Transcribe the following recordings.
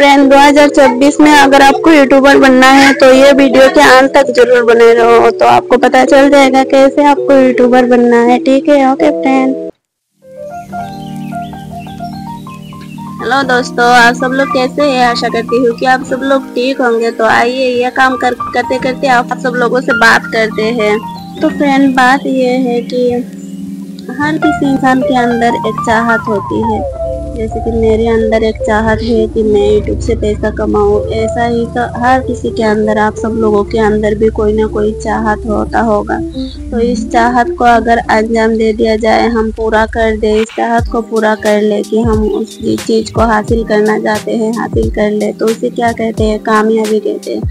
Friend 2026 में अगर आपको यूट्यूबर बनना है तो ये वीडियो के अंत तक ज़रूर बने रहो। तो आपको पता चल जाएगा कैसे आपको यूट्यूबर बनना है। ठीक है, ओके फ्रेंड। हेलो दोस्तों, आप सब लोग कैसे हैं? आशा करती हूँ कि आप सब लोग ठीक होंगे। तो आइए, ये काम कर, करते करते आप सब लोगों से बात करते हैं। तो फ्रेंड, बात ये है कि हर किसी इंसान के अंदर एक चाहत होती है। जैसे कि मेरे अंदर एक चाहत है कि मैं यूट्यूब से पैसा कमाऊँ, ऐसा ही तो हर किसी के अंदर, आप सब लोगों के अंदर भी कोई ना कोई चाहत होता होगा। तो इस चाहत को अगर अंजाम दे दिया जाए, हम पूरा कर दे, इस चाहत को पूरा कर ले कि हम उस चीज़ को हासिल करना चाहते हैं, हासिल कर ले तो उसे क्या कहते हैं? कामयाबी कहते हैं।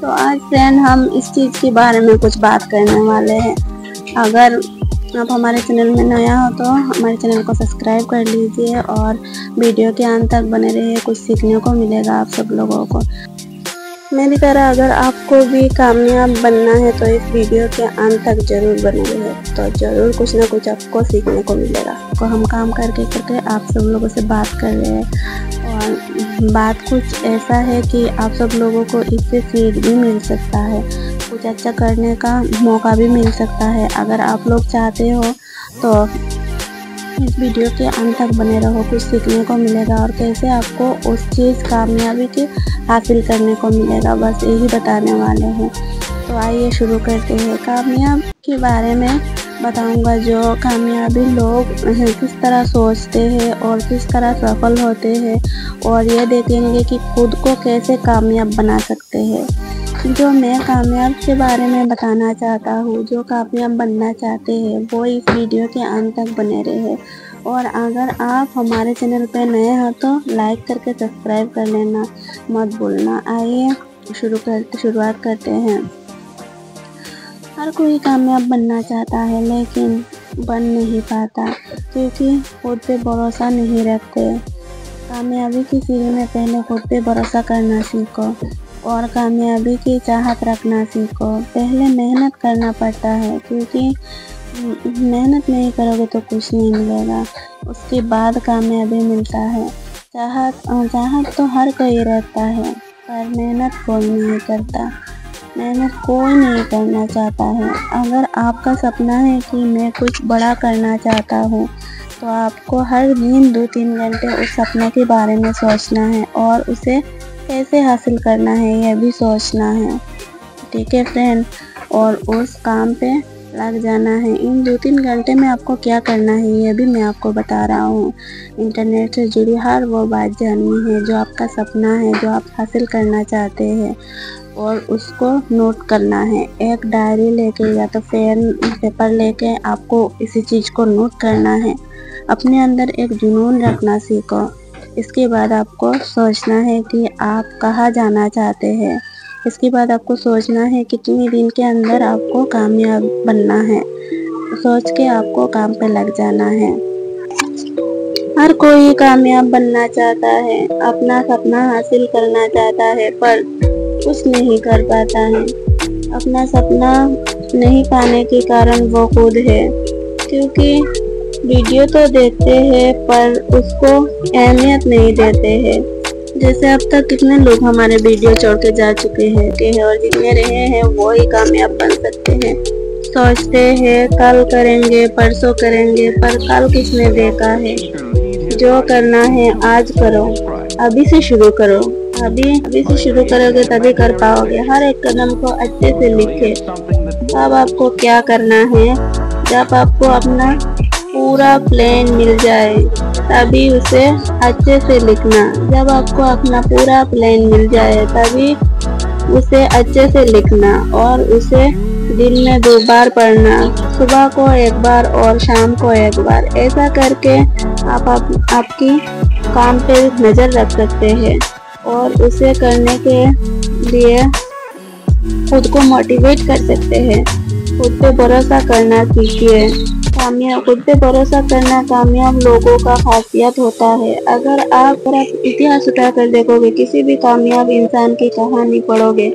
तो आज फ्रेंड हम इस चीज़ के बारे में कुछ बात करने वाले हैं। अगर आप हमारे चैनल में नया हो तो हमारे चैनल को सब्सक्राइब कर लीजिए और वीडियो के अंत तक बने रहिए, कुछ सीखने को मिलेगा आप सब लोगों को। मेरी तरह अगर आपको भी कामयाब बनना है तो इस वीडियो के अंत तक ज़रूर बने रहे तो ज़रूर कुछ ना कुछ आपको सीखने को मिलेगा। तो हम काम करके करके आप सब लोगों से बात कर रहे हैं और बात कुछ ऐसा है कि आप सब लोगों को इससे सीख भी मिल सकता है। अच्छा करने का मौका भी मिल सकता है। अगर आप लोग चाहते हो तो इस वीडियो के अंत तक बने रहो। कुछ सीखने को मिलेगा और कैसे आपको उस चीज़ कामयाबी के हासिल करने को मिलेगा, बस यही बताने वाले हैं। तो आइए शुरू करते हैं। कामयाब के बारे में बताऊँगा, जो कामयाबी लोग किस तरह सोचते हैं और किस तरह सफल होते हैं। और ये देखेंगे कि खुद को कैसे कामयाब बना सकते हैं। जो मैं कामयाब के बारे में बताना चाहता हूँ, जो कामयाब बनना चाहते हैं, वो इस वीडियो के अंत तक बने रहे। और अगर आप हमारे चैनल पर नए हो तो लाइक करके सब्सक्राइब कर लेना, मत भूलना। आइए, शुरू कर, शुरुआत करते हैं। हर कोई कामयाब बनना चाहता है, लेकिन बन नहीं पाता, क्योंकि खुद पे भरोसा नहीं रखते। कामयाबी की सीढ़ी में पहले खुद पे भरोसा करना सीखो। और कामयाबी की चाहत रखना सीखो। पहले मेहनत करना पड़ता है, क्योंकि मेहनत नहीं करोगे तो कुछ नहीं मिलेगा। उसके बाद कामयाबी मिलता है। चाहत चाहत तो हर कोई रहता है, पर मेहनत कोई नहीं करता। मेहनत कोई नहीं करना चाहता है। अगर आपका सपना है कि मैं कुछ बड़ा करना चाहता हूँ तो आपको हर दिन दो तीन घंटे उस सपने के बारे में सोचना है और उसे कैसे हासिल करना है, यह भी सोचना है। ठीक है फ्रेंड, और उस काम पे लग जाना है। इन दो तीन घंटे में आपको क्या करना है ये भी मैं आपको बता रहा हूँ। इंटरनेट से जुड़ी हर वो बात जाननी है, जो आपका सपना है, जो आप हासिल करना चाहते हैं, और उसको नोट करना है। एक डायरी लेके या तो पेन पेपर लेके आपको इसी चीज़ को नोट करना है। अपने अंदर एक जुनून रखना सीखो। इसके बाद आपको सोचना है कि आप कहाँ जाना चाहते हैं। इसके बाद आपको सोचना है कितने दिन के अंदर आपको कामयाब बनना है। सोच के आपको काम पे लग जाना है। हर कोई कामयाब बनना चाहता है, अपना सपना हासिल करना चाहता है, पर कुछ नहीं कर पाता है। अपना सपना नहीं पाने के कारण वो खुद है, क्योंकि वीडियो तो देखते हैं, पर उसको अहमियत नहीं देते हैं। जैसे अब तक कितने लोग हमारे वीडियो छोड़ के जा चुके हैं और जितने रहे हैं वो ही कामयाब बन सकते हैं। सोचते हैं, कल करेंगे, परसों करेंगे, पर कल किसने देखा है? जो करना है, आज करो। अभी से शुरू करो। अभी अभी से शुरू करोगे, तभी कर पाओगे। हर एक कदम को अच्छे से लिखे। अब आपको क्या करना है? जब आपको अपना पूरा प्लान मिल जाए तभी उसे अच्छे से लिखना। जब आपको अपना पूरा प्लान मिल जाए तभी उसे अच्छे से लिखना और उसे दिन में दो बार पढ़ना सुबह को एक बार और शाम को एक बार। ऐसा करके आप, आप आपकी काम पे नज़र रख सकते हैं और उसे करने के लिए खुद को मोटिवेट कर सकते हैं। खुद पे भरोसा करना सीखिए। कामयाब खुद पे भरोसा करना कामयाब लोगों का खासियत होता है। अगर आप इतिहास उठा कर देखोगे, किसी भी कामयाब इंसान की कहानी पढ़ोगे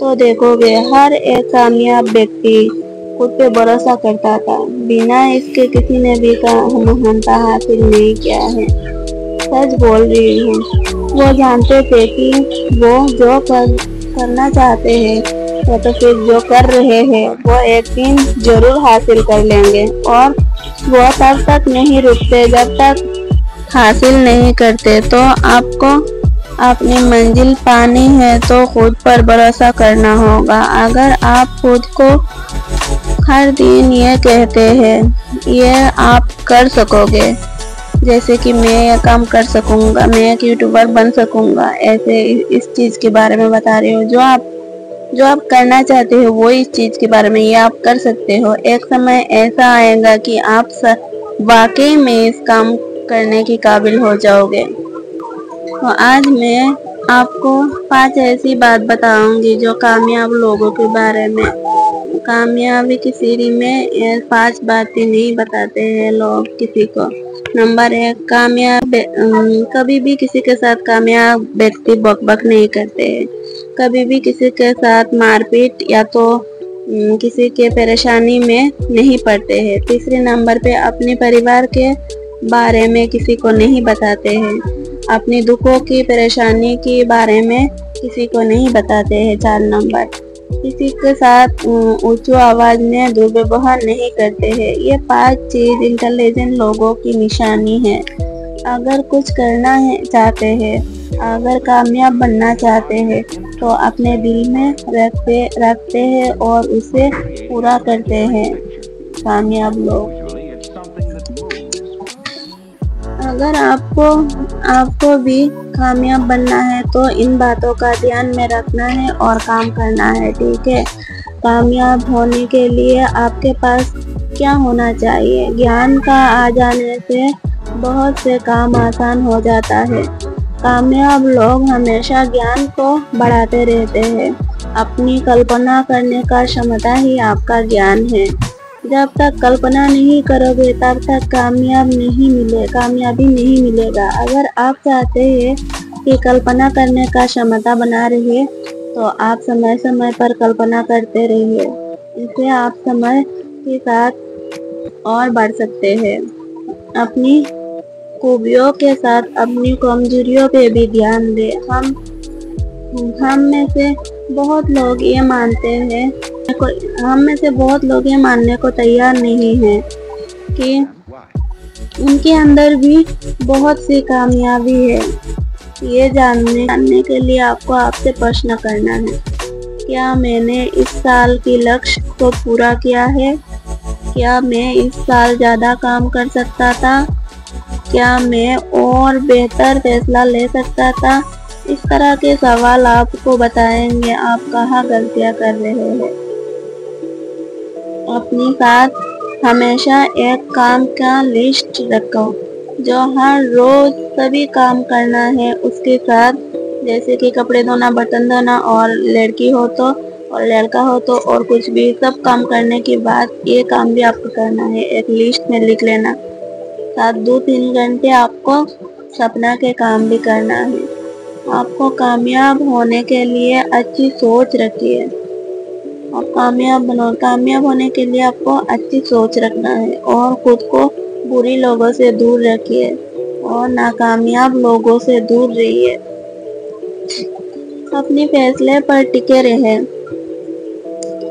तो देखोगे हर एक कामयाब व्यक्ति खुद पे भरोसा करता था। बिना इसके किसी ने भी महानता हासिल नहीं किया है। सच बोल रही हूँ, वो जानते थे कि वो जो कर, करना चाहते हैं तो फिर जो कर रहे हैं, वो एक दिन ज़रूर हासिल कर लेंगे। और वो तब तक नहीं रुकते, जब तक हासिल नहीं करते। तो आपको अपनी मंजिल पानी है तो खुद पर भरोसा करना होगा। अगर आप खुद को हर दिन ये कहते हैं, ये आप कर सकोगे। जैसे कि मैं ये काम कर सकूँगा, मैं एक यूट्यूबर बन सकूँगा। ऐसे इस चीज़ के बारे में बता रही हूँ। जो आप जो आप करना चाहते हो, वो इस चीज़ के बारे में ये आप कर सकते हो। एक समय ऐसा आएगा कि आप वाकई में इस काम करने के काबिल हो जाओगे। तो आज मैं आपको पाँच ऐसी बात बताऊँगी जो कामयाब लोगों के बारे में। कामयाबी की सीढ़ी में पाँच बातें नहीं बताते हैं लोग किसी को। नंबर एक कामयाब कभी भी किसी के साथ कामयाब व्यक्ति बक बक नहीं करते हैं। कभी भी किसी के साथ मारपीट या तो किसी के परेशानी में नहीं पड़ते हैं। तीसरे नंबर पे अपने परिवार के बारे में किसी को नहीं बताते हैं। अपने दुखों की, परेशानी के बारे में किसी को नहीं बताते हैं, चार नंबर। किसी के साथ ऊंचो आवाज़ में दुर्व्यवहार नहीं करते हैं। ये पाँच चीज़ इंटेलिजेंट लोगों की निशानी है। अगर कुछ करना है, चाहते हैं। अगर कामयाब बनना चाहते हैं तो अपने दिल में रखते रखते हैं और उसे पूरा करते हैं। कामयाब लोग। अगर आपको आपको भी कामयाब बनना है तो इन बातों का ध्यान में रखना है और काम करना है, ठीक है? कामयाब होने के लिए आपके पास क्या होना चाहिए? ज्ञान का आ जाने से बहुत से काम आसान हो जाता है। कामयाब लोग हमेशा ज्ञान को बढ़ाते रहते हैं। अपनी कल्पना करने का क्षमता ही आपका ज्ञान है। जब तक कल्पना नहीं करोगे, तब तक कामयाब नहीं मिले, कामयाबी नहीं मिलेगा। अगर आप चाहते हैं कि कल्पना करने का क्षमता बना रहे तो आप समय समय पर कल्पना करते रहिए। इसे आप समय के साथ और बढ़ सकते हैं। अपनी खूबियों के साथ, अपनी कमजोरियों पे भी ध्यान दें। हम हम में से बहुत लोग ये मानते हैं हम में से बहुत लोग ये मानने को तैयार नहीं है कि उनके अंदर भी बहुत सी कामयाबी है। ये जानने जानने के लिए आपको आपसे प्रश्न करना है, क्या मैंने इस साल के लक्ष्य को पूरा किया है? क्या मैं इस साल ज़्यादा काम कर सकता था? क्या मैं और बेहतर फैसला ले सकता था? इस तरह के सवाल आपको बताएँगे, आप कहाँ गलतियाँ कर रहे हैं? अपनी साथ हमेशा एक काम का लिस्ट रखो, जो हर रोज सभी काम करना है। उसके साथ जैसे कि कपड़े धोना, बर्तन धोना, और लड़की हो तो और लड़का हो तो और कुछ भी, सब काम करने के बाद ये काम भी आपको करना है। एक लिस्ट में लिख लेना। साथ दो तीन घंटे आपको सपना के काम भी करना है। आपको कामयाब होने के लिए अच्छी सोच रखिए। और कामयाब बनो। कामयाब होने के लिए आपको अच्छी सोच रखना है और खुद को बुरी लोगों से दूर रखिए और नाकामयाब लोगों से दूर रहिए। अपने फैसले पर टिके रहे।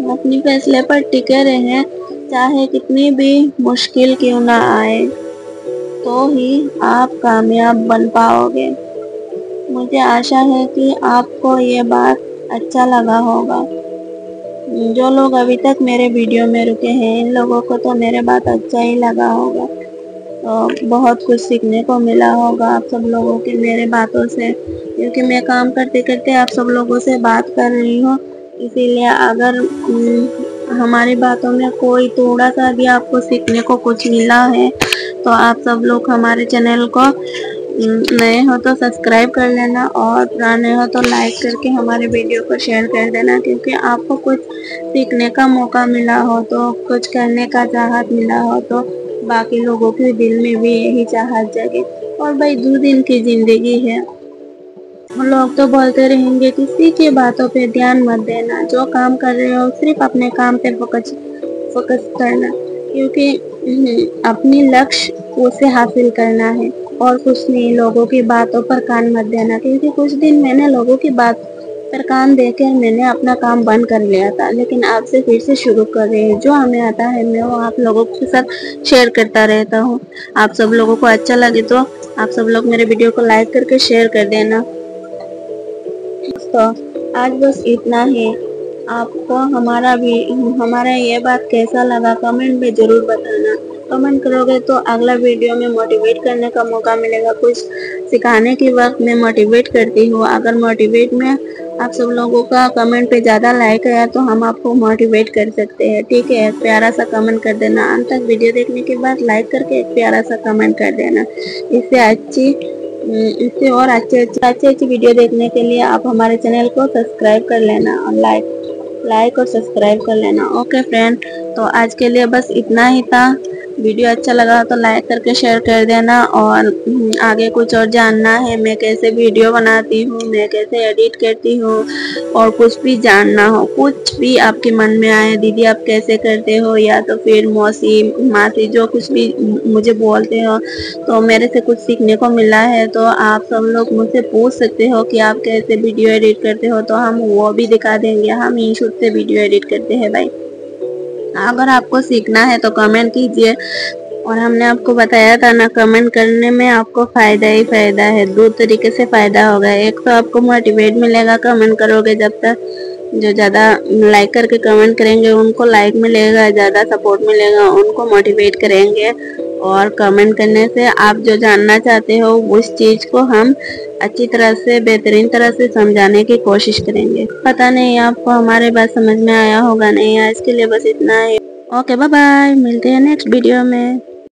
अपने फैसले पर टिके रहे, चाहे कितनी भी मुश्किल क्यों ना आए तो ही आप कामयाब बन पाओगे। मुझे आशा है कि आपको ये बात अच्छा लगा होगा। जो लोग अभी तक मेरे वीडियो में रुके हैं, इन लोगों को तो मेरे बात अच्छा ही लगा होगा। तो बहुत कुछ सीखने को मिला होगा आप सब लोगों के मेरे बातों से, क्योंकि मैं काम करते करते आप सब लोगों से बात कर रही हूँ। इसीलिए अगर हमारी बातों में कोई थोड़ा सा भी आपको सीखने को कुछ मिला है तो आप सब लोग हमारे चैनल को नए हो तो सब्सक्राइब कर लेना और पुराने हो तो लाइक करके हमारे वीडियो को शेयर कर देना क्योंकि आपको कुछ सीखने का मौका मिला हो तो कुछ करने का चाहत मिला हो तो बाकी लोगों के दिल में भी यही चाहत जगे। और भाई दो दिन की ज़िंदगी है। लोग तो बोलते रहेंगे किसी की बातों पे ध्यान मत देना। जो काम कर रहे हो सिर्फ़ अपने काम पे फोकस फोकस करना। क्योंकि हम्म, अपनी लक्ष्य उसे हासिल करना है। और कुछ नहीं, लोगों की बातों पर कान मत देना, क्योंकि कुछ दिन मैंने लोगों की बात पर कान देकर मैंने अपना काम बंद कर लिया था, लेकिन आपसे फिर से शुरू कर रहे हैं। जो हमें आता है, मैं वो आप लोगों के साथ शेयर करता रहता हूँ। आप सब लोगों को अच्छा लगे तो आप सब लोग मेरे वीडियो को लाइक करके शेयर कर देना। तो आज बस इतना ही। आपको हमारा भी, हमारा ये बात कैसा लगा कमेंट में ज़रूर बताना। कमेंट करोगे तो अगला वीडियो में मोटिवेट करने का मौका मिलेगा। कुछ सिखाने के वक्त मैं मोटिवेट करती हूँ। अगर मोटिवेट में आप सब लोगों का कमेंट पे ज़्यादा लाइक आया तो हम आपको मोटिवेट कर सकते हैं। ठीक है, प्यारा सा कमेंट कर देना। अंत तक वीडियो देखने के बाद लाइक करके एक प्यारा सा कमेंट कर देना। इससे अच्छी इससे और अच्छे अच्छे, अच्छी अच्छी वीडियो देखने के लिए आप हमारे चैनल को सब्सक्राइब कर लेना और लाइक लाइक और सब्सक्राइब कर लेना। ओके फ्रेंड तो आज के लिए बस इतना ही था। वीडियो अच्छा लगा तो लाइक करके शेयर कर देना और हम्म, आगे कुछ और जानना है मैं कैसे वीडियो बनाती हूँ मैं कैसे एडिट करती हूँ और कुछ भी जानना हो कुछ भी आपके मन में आए दीदी आप कैसे करते हो या तो फिर मौसी मासी जो कुछ भी मुझे बोलते हो तो मेरे से कुछ सीखने को मिला है तो आप सब लोग मुझसे पूछ सकते हो कि आप कैसे वीडियो एडिट करते हो तो हम वो भी दिखा देंगे हम ई से वीडियो एडिट करते हैं भाई। अगर आपको सीखना है तो कमेंट कीजिए। और हमने आपको बताया था ना कमेंट करने में आपको फ़ायदा ही फ़ायदा है। दो तरीके से फ़ायदा होगा। एक तो आपको मोटिवेट मिलेगा कमेंट करोगे जब तक। जो ज़्यादा लाइक करके कमेंट करेंगे, उनको लाइक मिलेगा, ज़्यादा सपोर्ट मिलेगा, उनको मोटिवेट करेंगे। और कमेंट करने से आप जो जानना चाहते हो, उस चीज़ को हम अच्छी तरह से, बेहतरीन तरह से समझाने की कोशिश करेंगे। पता नहीं आपको हमारे बात समझ में आया होगा नहीं या इसके लिए बस इतना ही। ओके बाय बाय मिलते हैं नेक्स्ट वीडियो में।